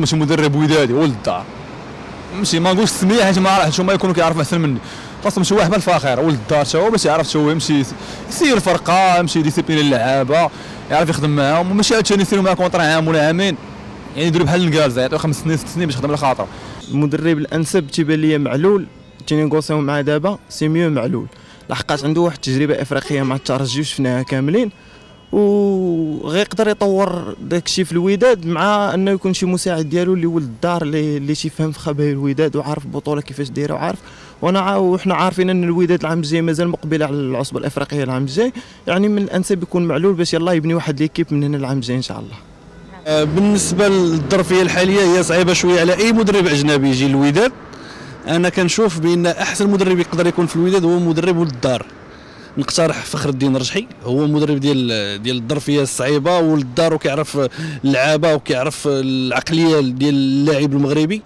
خاصهم شي مدرب ودادي ولد الدار ماشي ما نقولش السميه حيت ما عرفتش هما يكونوا كيعرفوا أحسن مني. خاصهم شي واحد بالفاخر ولد الدار تا هو باش يعرف هو يمشي يسير الفرقة يمشي discipline اللعابة يعرف يخدم معاهم وماشي عاوتاني يسيروا معاه contrat عام ولا عامين. يعني يديروا بحال النقالزه يعطيو خمس سنين ست سنين باش يخدم على خاطره المدرب الأنسب تيبان ليا معلول تي négocier معاه دابا c'est mieux معلول. لحقات عنده واحد التجربة إفريقية مع الترجي وشفناها كاملين. وغيقدر يطور داكشي في الوداد مع انه يكون شي مساعد ديالو اللي ولد الدار اللي, اللي تيفهم في خبايا الوداد وعارف البطولة كيفاش دايرة وعارف. وانا وحنا عارفين ان الوداد العام الجاي مازال مقبل على العصبة الإفريقية العام الجاي. يعني من الأنسب يكون معلول باش يلاه يبني واحد ليكيب من هنا العام الجاي إن شاء الله. بالنسبة للظرفية الحالية هي صعيبة شوية على أي مدرب أجنبي يجي للوداد. أنا كنشوف بأن أحسن مدرب يقدر يكون في الوداد هو مدرب ولد الدار. نقترح فخر الدين رجحي. هو مدرب ديال ديال الظرفية الصعيبة ولد الدار وكيعرف اللعابه وكيعرف العقلية ديال اللاعب المغربي.